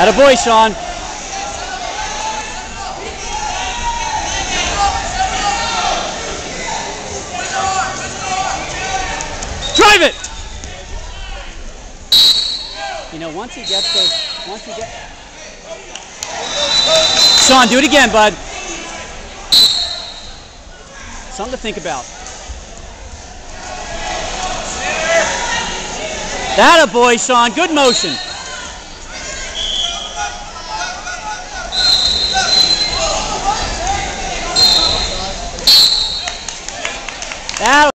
At a boy, Sean. Drive it! You know, once he gets those, once he gets... Sean, do it again, bud. Something to think about. That a boy, Sean. Good motion. That